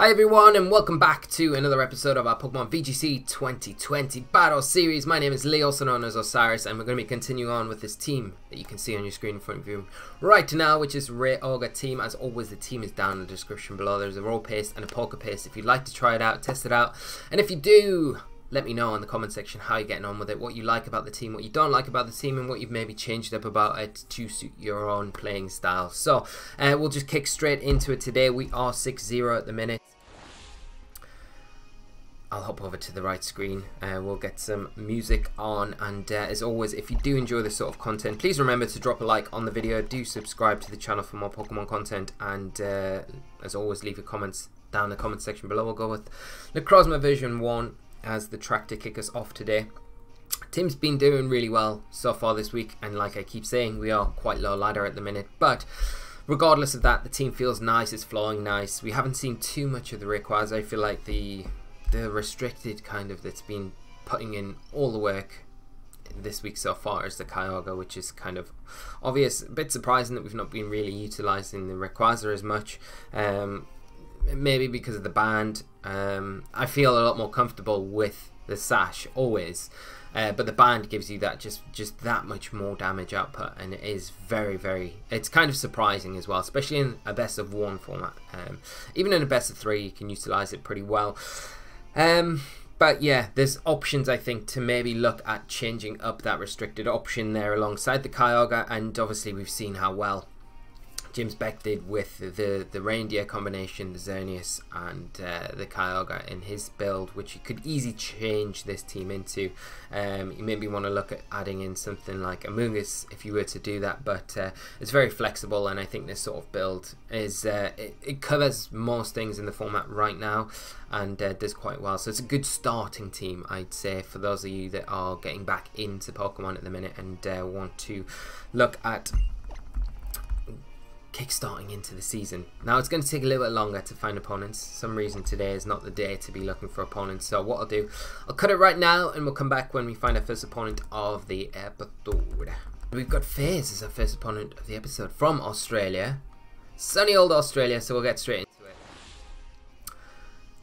Hi everyone and welcome back to another episode of our Pokemon VGC 2020 Battle Series. My name is Lee, also known as Osirus, and we're going to be continuing on with this team that you can see on your screen in front of you right now, which is RayOgre team. As always, the team is down in the description below. There's a raw paste and a PokéPaste if you'd like to try it out, test it out. And if you do, let me know in the comment section how you're getting on with it, what you like about the team, what you don't like about the team, and what you've maybe changed up about it to suit your own playing style. So, uh, we'll just kick straight into it today. We are 6-0 at the minute. I'll hop over to the right screen. Uh, we'll get some music on. And uh, as always, if you do enjoy this sort of content, please remember to drop a like on the video. Do subscribe to the channel for more Pokemon content. And uh, as always, leave your comments down in the comment section below. We'll go with Necrozma version 1 as the track to kick us off today. Tim's been doing really well so far this week. And like I keep saying, we are quite low ladder at the minute. But regardless of that, the team feels nice. It's flowing nice. We haven't seen too much of the Rayquaza. I feel like the the restricted kind of that's been putting in all the work this week so far is the Kyogre, which is kind of obvious. A bit surprising that we've not been really utilising the Rayquaza as much. Um, maybe because of the band. Um, I feel a lot more comfortable with the Sash always. Uh, but the band gives you that just just that much more damage output and it is very very it's kind of surprising as well especially in a best of one format um, even in a best of three you can utilize it pretty well um, but yeah, there's options I think to maybe look at changing up that restricted option there alongside the Kyogre, and obviously we've seen how well James Baek did with the the reindeer combination, the Xerneas and uh, the Kyogre in his build, which you could easily change this team into. Um, you maybe want to look at adding in something like Amoonguss if you were to do that, but uh, it's very flexible, and I think this sort of build is uh, it, it, covers most things in the format right now and uh, does quite well. So it's a good starting team, I'd say, for those of you that are getting back into Pokemon at the minute and uh, want to look at kickstarting into the season. Now it's going to take a little bit longer to find opponents. some reason today is not the day to be looking for opponents. So what I'll do, I'll cut it right now and we'll come back when we find our first opponent of the episode. We've got FaZe as our first opponent of the episode from Australia. Sunny old Australia, so we'll get straight into it.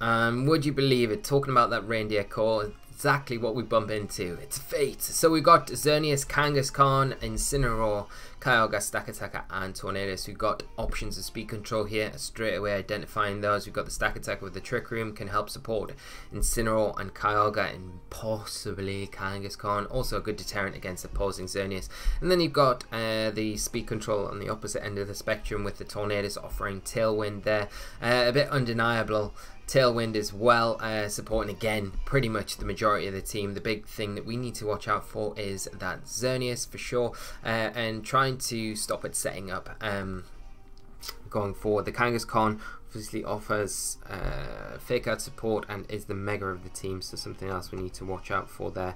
Um, would you believe it? Talking about that reindeer call, exactly what we bump into. It's fate. So we got Xerneas, Kangaskhan, Incineroar, Kyogre, Stakataka, and Tornadus. We've got options of speed control here, straight away identifying those. We've got the Stack Stakataka with the Trick Room, can help support Incineroar and Kyogre, and possibly Kangaskhan. Also a good deterrent against opposing Xerneas. And then you've got uh, the speed control on the opposite end of the spectrum with the Tornadus offering Tailwind there. Uh, a bit undeniable Tailwind as well, uh, supporting again pretty much the majority of the team. The big thing that we need to watch out for is that Xerneas for sure, uh, and trying to stop it setting up um, going forward. The Kangaskhan obviously offers uh, fake out support and is the mega of the team, so something else we need to watch out for there.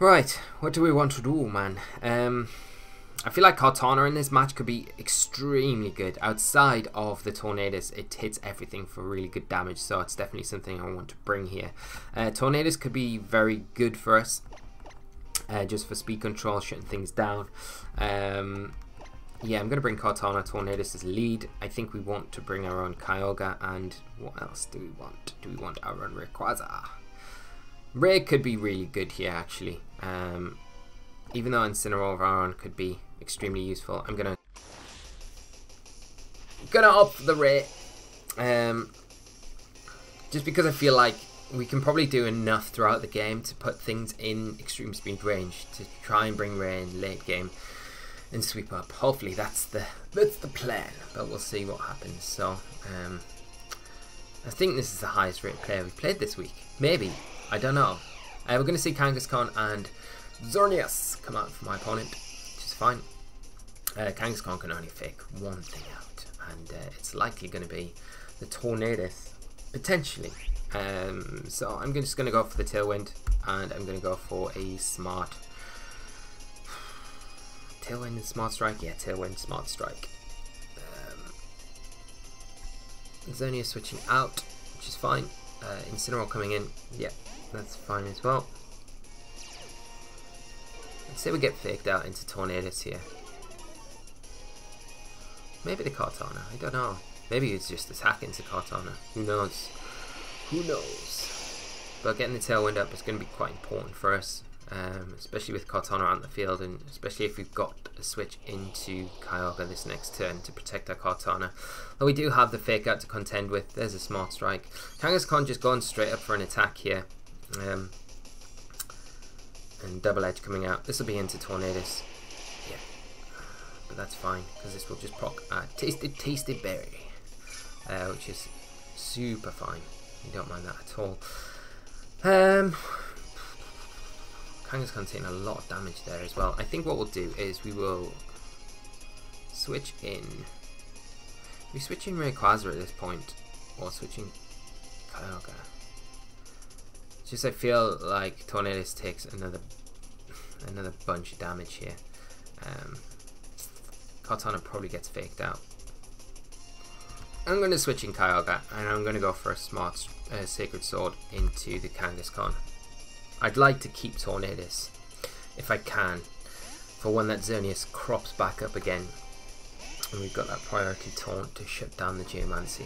Right, what do we want to do, man? Um, I feel like Kartana in this match could be extremely good. Outside of the Tornadus, it hits everything for really good damage, so it's definitely something I want to bring here. Uh, Tornadus could be very good for us, uh, just for speed control, shutting things down. Um, yeah, I'm going to bring Kartana Tornadus as lead. I think we want to bring our own Kyogre, and what else do we want? Do we want our own Rayquaza? Ray could be really good here, actually. Um, even though Incineroar could be extremely useful. I'm gonna gonna up the rate, um, just because I feel like we can probably do enough throughout the game to put things in extreme speed range to try and bring rain late game and sweep up. Hopefully that's the that's the plan, but we'll see what happens. So um, I think this is the highest rate player we've played this week. Maybe I don't know. Uh, we're going to see Kangaskhan and Xerneas come out for my opponent, which is fine. Uh, Kangaskhan can only fake one thing out, and uh, it's likely going to be the Tornadus, potentially. Um, so I'm just going to go for the Tailwind, and I'm going to go for a Smart... Tailwind and Smart Strike? Yeah, Tailwind, Smart Strike. Um, Xerneas switching out, which is fine. Uh, Incineroar coming in, yeah, that's fine as well. Let's say we get faked out into Tornadus here. Maybe the Kartana, I don't know. Maybe it's just attacking to Kartana. Who knows? Who knows? But getting the Tailwind up is going to be quite important for us. Um, especially with Kartana on the field, and especially if we've got a switch into Kyogre this next turn to protect our Kartana. But we do have the Fake Out to contend with. There's a Smart Strike. Kangaskhan just going straight up for an attack here. Um, and Double Edge coming out. This will be into Tornadus. Yeah. But that's fine, because this will just proc a Tasted Tasty Berry. Uh, which is super fine. You don't mind that at all. Um, Kangaskhan taking a lot of damage there as well. I think what we'll do is we will switch in. We switch in Rayquaza at this point, or switching Kyogre. Just I feel like Tornadus takes another another bunch of damage here. Um, Kartana probably gets faked out. I'm going to switch in Kyogre, and I'm going to go for a smart uh, Sacred Sword into the Kangaskhan. I'd like to keep Tornadus, if I can, for when that Xerneas crops back up again. And we've got that priority taunt to shut down the Geomancy.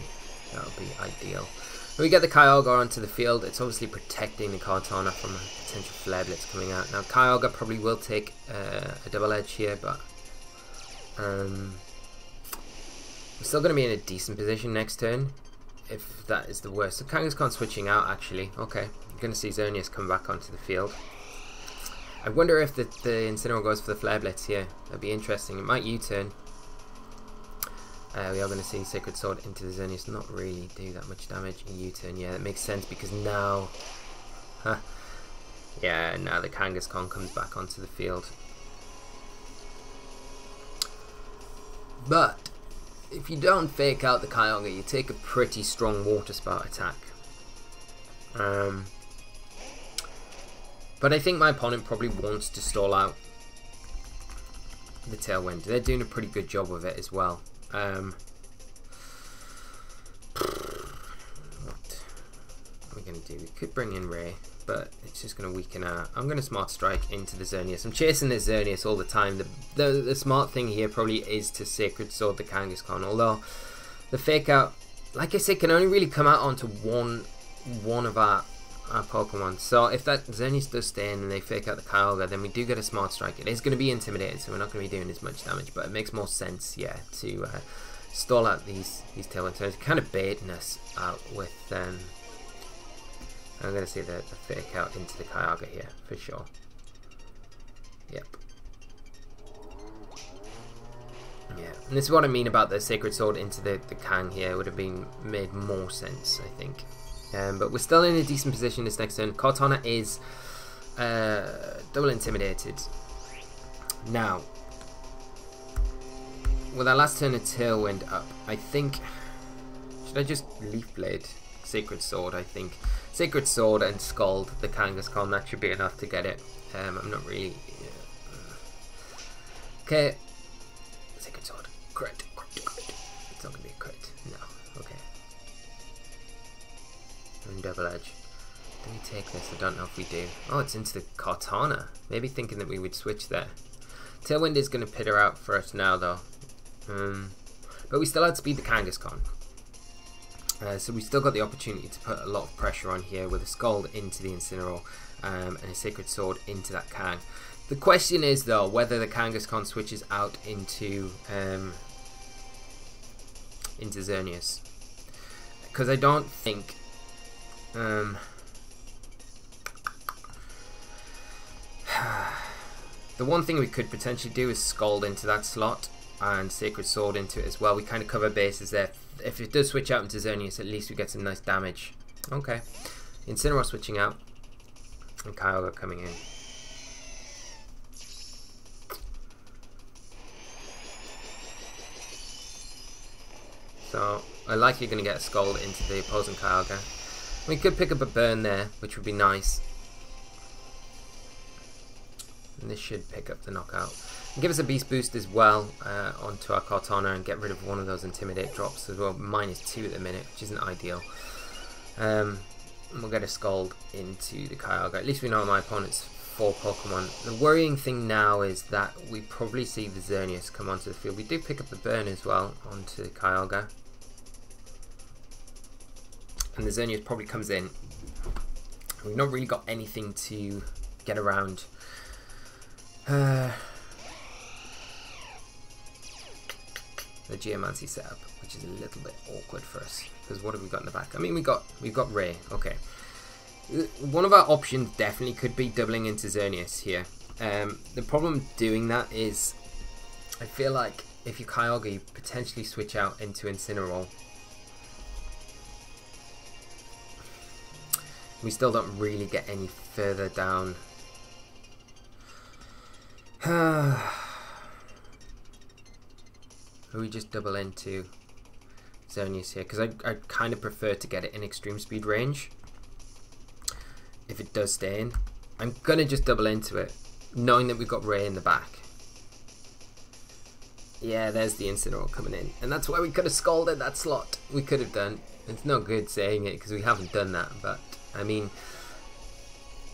That would be ideal. When we get the Kyogre onto the field, it's obviously protecting the Kartana from a potential Flare Blitz coming out. Now Kyogre probably will take uh, a double edge here, but um, we're still going to be in a decent position next turn, if that is the worst. So Kangaskhan switching out actually, okay. I'm going to see Xerneas come back onto the field. I wonder if the, the Incineroar goes for the Flare Blitz here. That'd be interesting. It might U-turn. Uh, we are going to see Sacred Sword into the Xerneas not really do that much damage in U-turn. Yeah, that makes sense because now... Huh, yeah, now the Kangaskhan comes back onto the field. But, if you don't fake out the Kyogre, you take a pretty strong Water Spout attack. Um, but I think my opponent probably wants to stall out the Tailwind. They're doing a pretty good job of it as well. Um, what are we going to do? We could bring in Ray, but it's just going to weaken our... I'm going to Smart Strike into the Xerneas. I'm chasing the Xerneas all the time. The, the, the smart thing here probably is to Sacred Sword the Kangaskhan, although the Fake Out, like I said, can only really come out onto one one of our our Pokemon. So if that Xerneas does stay in and they fake out the Kyogre, then we do get a Smart Strike. It is going to be intimidated, so we're not going to be doing as much damage, but it makes more sense, yeah, to uh, stall out these these Tailwind. It's kind of baiting us out with, um, I'm going to say the, the fake out into the Kyogre here, for sure. Yep. Yeah, and this is what I mean about the Sacred Sword into the, the Kang here. It would have been made more sense, I think. Um, but we're still in a decent position this next turn. Kartana is uh, double intimidated. Now, with our last turn of Tailwind up, I think... Should I just Leaf Blade? Sacred Sword, I think. Sacred Sword and Scald, the Kangaskhan, that should be enough to get it. Um, I'm not really... Okay. And double edge. Do we take this? I don't know if we do. Oh, it's into the Kartana. Maybe thinking that we would switch there. Tailwind is going to pitter out for us now, though. Um, but we still had to outspeed the Kangaskhan. Uh, so we still got the opportunity to put a lot of pressure on here with a Scald into the Incineroar um, and a Sacred Sword into that Kang. The question is, though, whether the Kangaskhan switches out into um, into Xerneas. Because I don't think um, the one thing we could potentially do is Scald into that slot and Sacred Sword into it as well. We kind of cover bases there. If it does switch out into Xerneas, at least we get some nice damage. Okay. Incineroar switching out. And Kyogre coming in. So, I'm likely going to get a Scald into the opposing Kyogre. We could pick up a burn there, which would be nice. And this should pick up the knockout. And give us a beast boost as well uh, onto our Kartana and get rid of one of those intimidate drops as well. Minus two at the minute, which isn't ideal. Um, we'll get a Scald into the Kyogre. At least we know my opponent's four Pokemon. The worrying thing now is that we probably see the Xerneas come onto the field. We do pick up the burn as well onto the Kyogre. And the Xerneas probably comes in. We've not really got anything to get around. Uh, the Geomancy setup, which is a little bit awkward for us. Because what have we got in the back? I mean, we got we've got Ray. Okay, uh, one of our options definitely could be doubling into Xerneas here. Um, the problem doing that is, I feel like if you Kyogre, you potentially switch out into Incineroar. We still don't really get any further down. we just double into Xerneas here? Because I, I kind of prefer to get it in extreme speed range. If it does stay in. I'm going to just double into it, knowing that we've got Ray in the back. Yeah, there's the Incineroar coming in. And that's why we could have scalded that slot. We could have done. It's not good saying it because we haven't done that. But, I mean,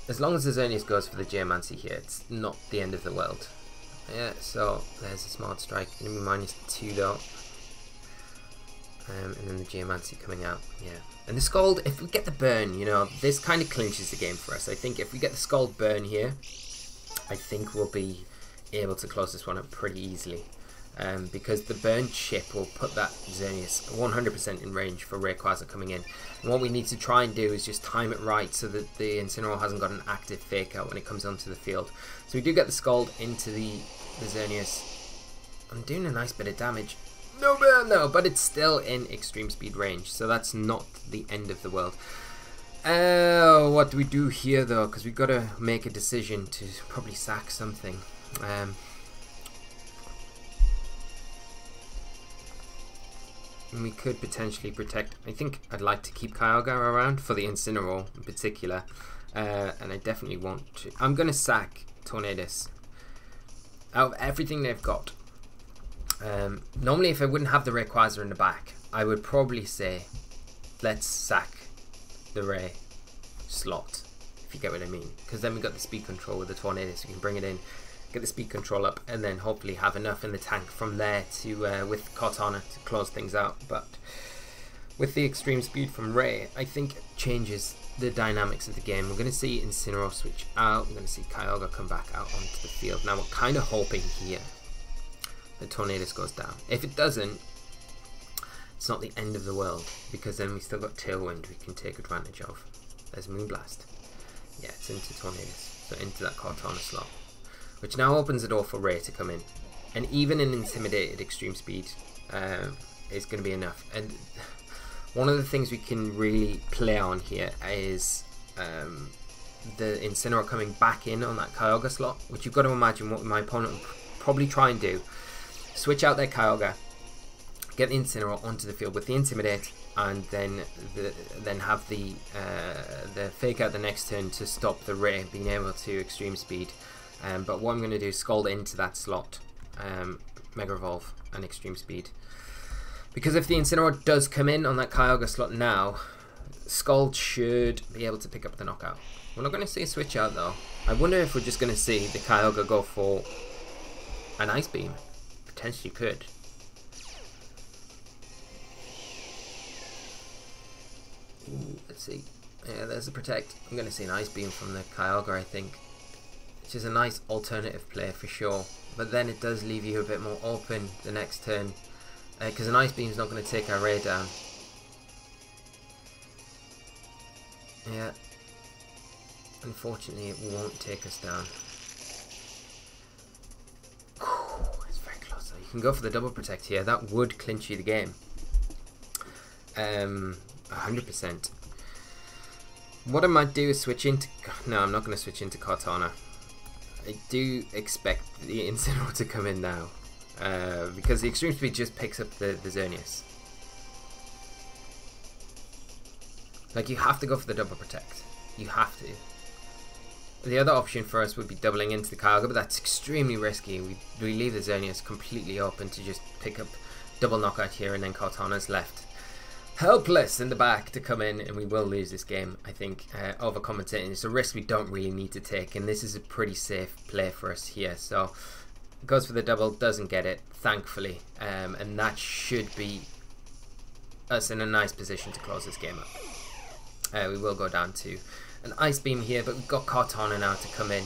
as long as Xerneas goes for the Geomancy here, it's not the end of the world. Yeah, so there's a Smart Strike. Be minus 2 though. Um, and then the Geomancy coming out, yeah. And the Scald, if we get the burn, you know, this kind of clinches the game for us. I think if we get the Scald burn here, I think we'll be able to close this one up pretty easily um, because the burn chip will put that Xerneas 100% in range for Rayquaza coming in. And what we need to try and do is just time it right so that the Incineroar hasn't got an active fake out when it comes onto the field. So we do get the Scald into the, the Xerneas. I'm doing a nice bit of damage. No, no, no, but it's still in extreme speed range, so that's not the end of the world. Uh, what do we do here though? Because we've got to make a decision to probably sack something. Um, we could potentially protect. I think I'd like to keep Kyogre around for the Incineroar in particular, uh, and I definitely want to. I'm going to sack Tornadus. Out of everything they've got, um, normally if I wouldn't have the Rayquaza in the back, I would probably say, let's sack the Ray slot, if you get what I mean. Because then we got the speed control with the Tornadus, we can bring it in get the speed control up, and then hopefully have enough in the tank from there to uh, with Kartana to close things out. But with the extreme speed from Ray, I think it changes the dynamics of the game. We're going to see Incineroar switch out. We're going to see Kyogre come back out onto the field. Now we're kind of hoping here the Tornadus goes down. If it doesn't, it's not the end of the world because then we still got Tailwind we can take advantage of. There's Moonblast. Yeah, it's into Tornadus. So into that Kartana slot which now opens the door for Ray to come in. And even an intimidated extreme speed uh, is going to be enough. And one of the things we can really play on here is um, the Incineroar coming back in on that Kyogre slot, which you've got to imagine what my opponent would probably try and do. Switch out their Kyogre, get the Incineroar onto the field with the Intimidate, and then the, then have the uh, the fake out the next turn to stop the Ray being able to extreme speed um, but what I'm going to do is Scald into that slot, um, Mega Evolve and Extreme Speed. Because if the Incineroar does come in on that Kyogre slot now, Scald should be able to pick up the knockout. We're not going to see a switch out though. I wonder if we're just going to see the Kyogre go for an Ice Beam. Potentially could. Ooh, let's see. Yeah, there's a Protect. I'm going to see an Ice Beam from the Kyogre, I think which is a nice alternative play for sure. But then it does leave you a bit more open the next turn, because uh, an Ice Beam is not going to take our Ray down. Yeah. Unfortunately, it won't take us down. it's very close though. You can go for the double protect here. That would clinch you the game. Um, 100%. What I might do is switch into... No, I'm not going to switch into Kartana. I do expect the Incineroar to come in now. Uh, because the Extreme Speed just picks up the, the Xerneas. Like, you have to go for the double protect. You have to. The other option for us would be doubling into the Kyogre, but that's extremely risky. We, we leave the Xerneas completely open to just pick up double knockout here and then Kartana's left helpless in the back to come in, and we will lose this game, I think, uh, overcompensating. It's a risk we don't really need to take, and this is a pretty safe play for us here. So, goes for the double, doesn't get it, thankfully, um, and that should be us in a nice position to close this game up. uh, we will go down to an Ice Beam here, but we've got Kartana now to come in,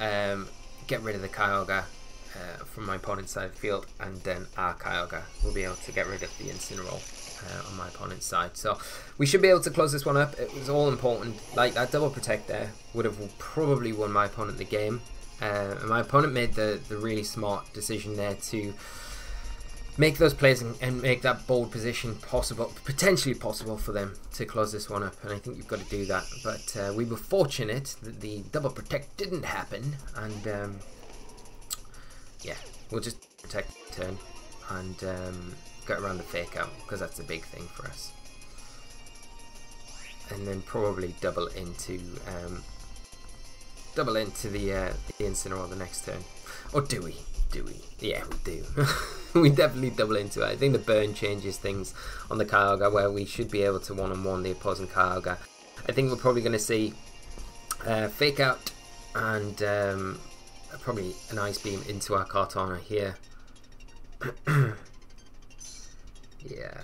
um, get rid of the Kyogre uh, from my opponent's side of the field, and then our Kyogre will be able to get rid of the Incineroar uh, on my opponent's side. So we should be able to close this one up. It was all important. Like that double protect there would have probably won my opponent the game. Uh, and my opponent made the, the really smart decision there to make those plays and, and, make that bold position possible, potentially possible for them to close this one up. And I think you've got to do that. But uh, we were fortunate that the double protect didn't happen. And um, yeah, we'll just protect turn and um, get around the fake out because that's a big thing for us. And then probably double into um, double into the uh, the Incineroar the next turn. Or do we? Do we? Yeah, we do. we definitely double into it. I think the burn changes things on the Kyogre where we should be able to one-on-one -on -one the opposing Kyogre. I think we're probably going to see uh, Fake Out and um, probably an Ice Beam into our Kartana here. yeah.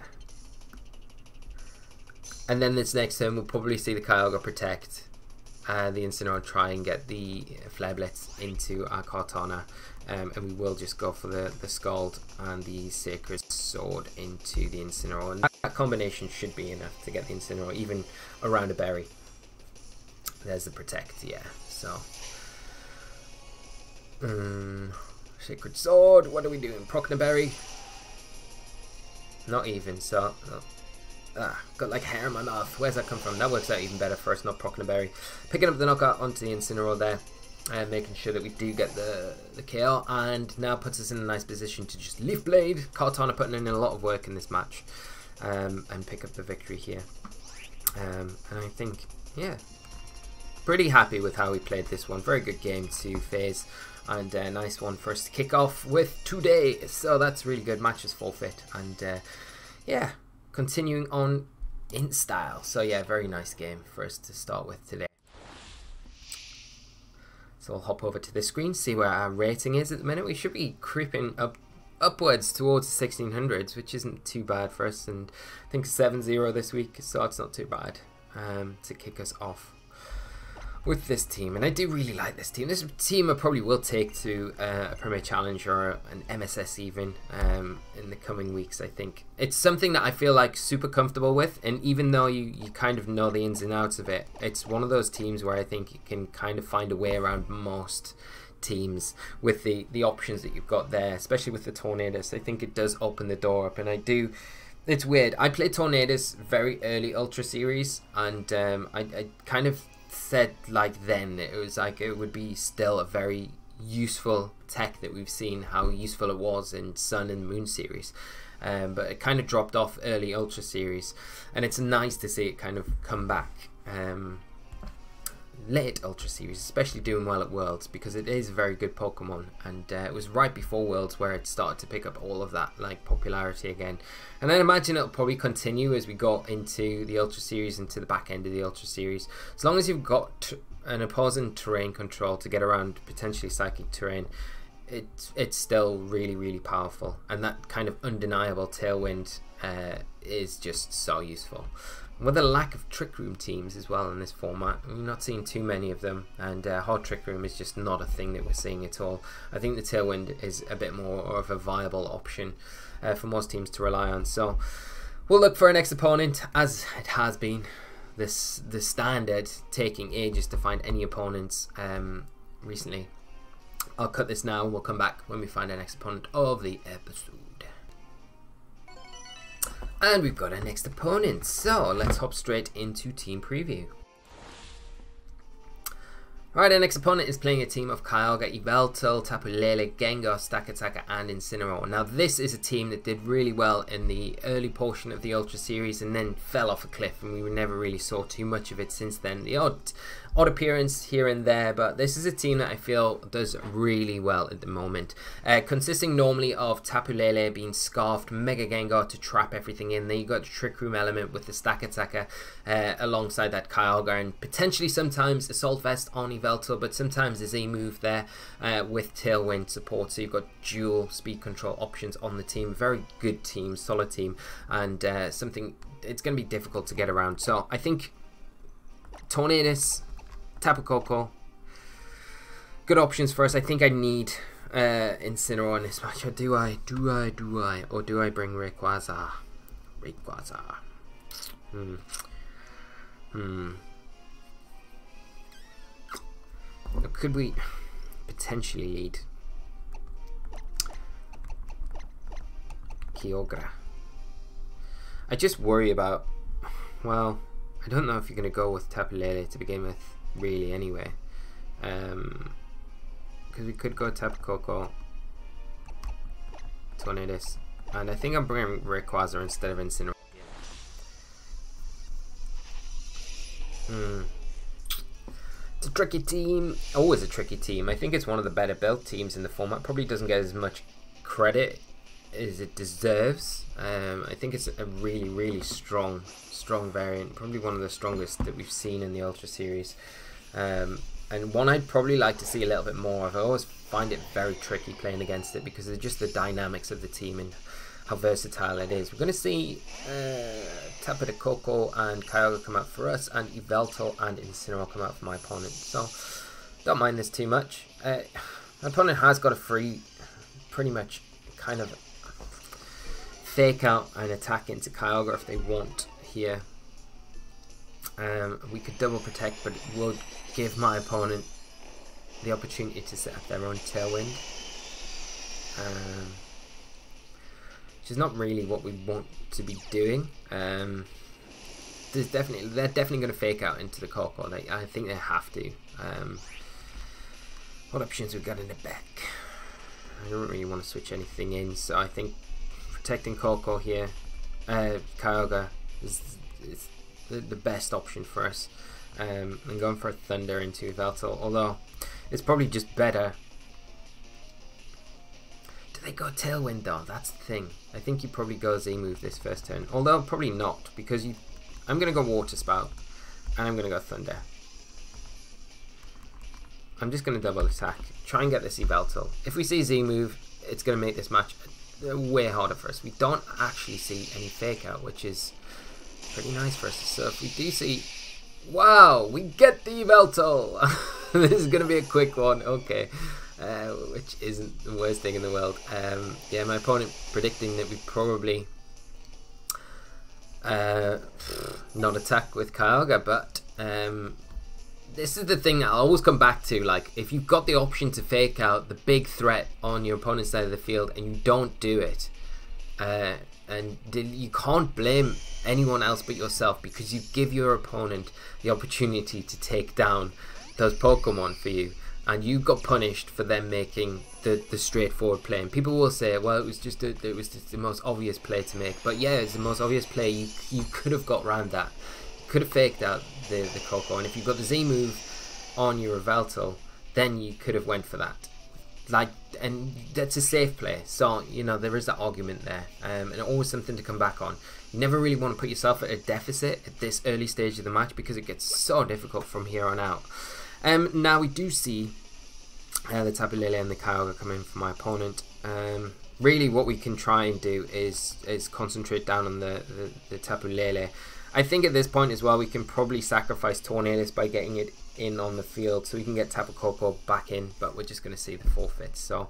And then this next turn we'll probably see the Kyogre Protect uh, the Incineroar try and get the Flare Blitz into our Kartana. Um, and we will just go for the, the Scald and the Sacred Sword into the Incineroar. And that combination should be enough to get the Incineroar even around a berry. There's the Protect yeah so. Um, Sacred Sword what are we doing? Procna Berry not even so Ah, got like hair in my mouth. Where's that come from? That works out even better for us, not Procnaberry. Picking up the knockout onto the Incineroar there. And making sure that we do get the, the kill. And now puts us in a nice position to just Leaf Blade. Kartana putting in a lot of work in this match. Um, and pick up the victory here. Um, and I think, yeah, pretty happy with how we played this one. Very good game to FaZe. And a uh, nice one for us to kick off with today. So that's really good. Match is forfeit. And uh, yeah, continuing on in style. So yeah, very nice game for us to start with today. So I'll hop over to the screen, see where our rating is at the minute. We should be creeping up upwards towards the 1600s, which isn't too bad for us. And I think 7-0 this week, so it's not too bad um, to kick us off with this team, and I do really like this team. This team I probably will take to uh, a Premier Challenge or an MSS even um, in the coming weeks. I think it's something that I feel like super comfortable with, and even though you, you kind of know the ins and outs of it, it's one of those teams where I think you can kind of find a way around most teams with the the options that you've got there, especially with the Tornadus. I think it does open the door up, and I do it's weird. I played Tornadus very early Ultra Series, and um, I, I, kind of said like then it was like it would be still a very useful tech that we've seen how useful it was in Sun and Moon series. Um, but it kind of dropped off early Ultra series, and it's nice to see it kind of come back. Um, late Ultra Series, especially doing well at Worlds because it is a very good Pokemon, and uh, it was right before Worlds where it started to pick up all of that like popularity again. And I imagine it'll probably continue as we go into the Ultra Series, into the back end of the Ultra Series. As long as you've got an opposing terrain control to get around potentially psychic terrain, it's it's still really really powerful, and that kind of undeniable tailwind uh, is just so useful with a lack of trick room teams as well in this format. We're not seeing too many of them, and uh, hard trick room is just not a thing that we're seeing at all. I think the tailwind is a bit more of a viable option uh, for most teams to rely on. So we'll look for our next opponent, as it has been this the standard taking ages to find any opponents um, recently. I'll cut this now. and We'll come back when we find our next opponent of the episode. And we've got our next opponent, so let's hop straight into team preview. Alright, our next opponent is playing a team of Kyogre, Yveltal, Tapu Lele, Gengar, Stakataka and Incineroar. Now this is a team that did really well in the early portion of the Ultra Series and then fell off a cliff and we never really saw too much of it since then. The odd odd appearance here and there, but this is a team that I feel does really well at the moment. Uh, consisting normally of Tapu Lele being scarfed, Mega Gengar to trap everything in. Then you got the Trick Room element with the Stakataka uh, alongside that Kyogre, and potentially sometimes Assault Vest on Yveltal, but sometimes there's a move there uh, with Tailwind support. So you've got dual speed control options on the team. Very good team, solid team, and uh, something it's going to be difficult to get around. So I think Tornadus, Tapu Koko. Good options for us. I think I need uh, Incineroar in this match. Or do I? Do I? Do I? Or do I bring Rayquaza? Rayquaza. Hmm. Hmm. Could we potentially lead Kyogre? I just worry about, well, I don't know if you're going to go with Tapu Lele to begin with, really, anyway. Um because um, we could go Tapu Koko, Tornadus, and I think I'm bringing Rayquaza instead of Incineroar. Hmm. It's a tricky team. Always a tricky team. I think it's one of the better built teams in the format. Probably doesn't get as much credit as it deserves. Um, I think it's a really, really strong, strong variant. Probably one of the strongest that we've seen in the Ultra Series. Um, and one I'd probably like to see a little bit more of. I always find it very tricky playing against it because of just the dynamics of the team and how versatile it is. We're going to see uh, Tapu de Koko and Kyogre come out for us, and Yveltal and Incineroar come out for my opponent. So, don't mind this too much. Uh, my opponent has got a free, pretty much kind of fake out and attack into Kyogre if they want here. Um, we could double protect, but it will give my opponent the opportunity to set up their own tailwind. Um, which is not really what we want to be doing. Um, there's definitely they're definitely going to fake out into the Koko. They, I think they have to. Um, what options we got in the back? I don't really want to switch anything in, so I think protecting Koko here, uh, Kyogre is, is the, the, best option for us. Um, and going for a Thunder into Yveltal, although it's probably just better do they go Tailwind though? That's the thing. I think he probably goes Z move this first turn. Although probably not, because you I'm gonna go Water Spout and I'm gonna go Thunder. I'm just gonna double attack. Try and get this Yveltal. If we see Z move, it's gonna make this match way harder for us. We don't actually see any fake out, which is pretty nice for us. So if we do see Wow, we get the Yveltal! this is gonna be a quick one, okay. Uh, which isn't the worst thing in the world. Um, yeah, my opponent predicting that we probably uh, not attack with Kyogre, but um, this is the thing that I always come back to. Like, if you've got the option to fake out the big threat on your opponent's side of the field and you don't do it, uh, and you can't blame anyone else but yourself because you give your opponent the opportunity to take down those Pokemon for you and you got punished for them making the, the straightforward play. And people will say, well, it was just a, it was just the most obvious play to make. But yeah, it's the most obvious play. You you could have got around that. Could have faked out the the Koko, and if you've got the Z move on your Yveltal, then you could have went for that. Like, and that's a safe play. So you know there is that argument there, um, and always something to come back on. You never really want to put yourself at a deficit at this early stage of the match because it gets so difficult from here on out. Um, now we do see uh, the Tapu Lele and the Kyogre come in for my opponent. Um, really what we can try and do is is concentrate down on the, the, the Tapu. I think at this point as well we can probably sacrifice Tornadus by getting it in on the field so we can get Tapu Koko back in but we're just going to see the forfeit. So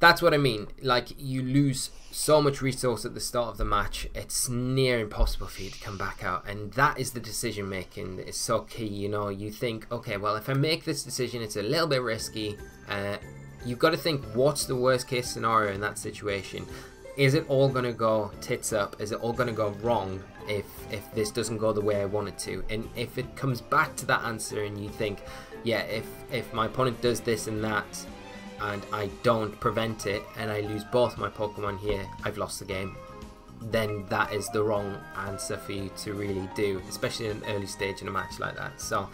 that's what I mean. Like you lose so much resource at the start of the match, it's near impossible for you to come back out, and that is the decision making that is so key. You know, you think, okay, well, if I make this decision, it's a little bit risky. Uh, you've got to think, what's the worst case scenario in that situation? Is it all going to go tits up? Is it all going to go wrong if if this doesn't go the way I want it to? And if it comes back to that answer, and you think, yeah, if if my opponent does this and that and I don't prevent it and I lose both my Pokemon here, I've lost the game. Then that is the wrong answer for you to really do, especially in an early stage in a match like that. So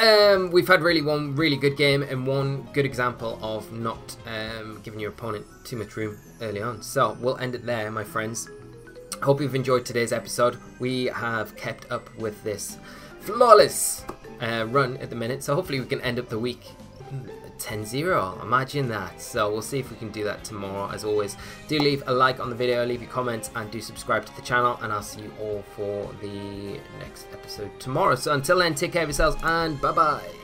um, we've had really one really good game and one good example of not um, giving your opponent too much room early on. So we'll end it there, my friends. Hope you've enjoyed today's episode. We have kept up with this flawless uh, run at the minute, so hopefully we can end up the week 10-0. Imagine that. So we'll see if we can do that tomorrow. As always, do leave a like on the video, leave your comments, and do subscribe to the channel. And I'll see you all for the next episode tomorrow. So until then, take care of yourselves and bye-bye.